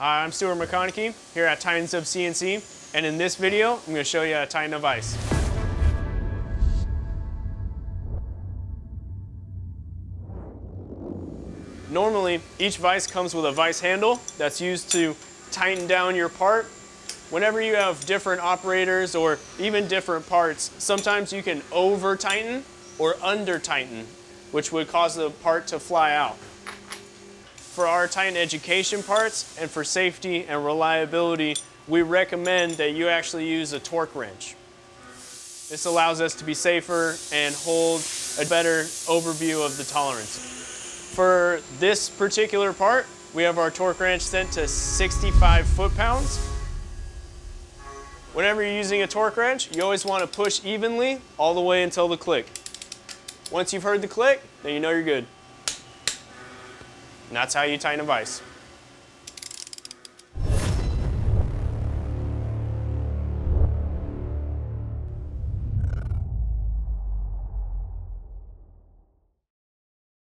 Hi, I'm Stuart McConaughey here at Titan of CNC, and in this video, I'm going to show you how to tighten a vise. Normally, each vise comes with a vise handle that's used to tighten down your part. Whenever you have different operators or even different parts, sometimes you can over tighten or under tighten, which would cause the part to fly out. For our Titan education parts and for safety and reliability, we recommend that you actually use a torque wrench. This allows us to be safer and hold a better overview of the tolerance. For this particular part, we have our torque wrench set to 65 foot-pounds. Whenever you're using a torque wrench, you always want to push evenly all the way until the click. Once you've heard the click, then you know you're good. And that's how you tighten a vise.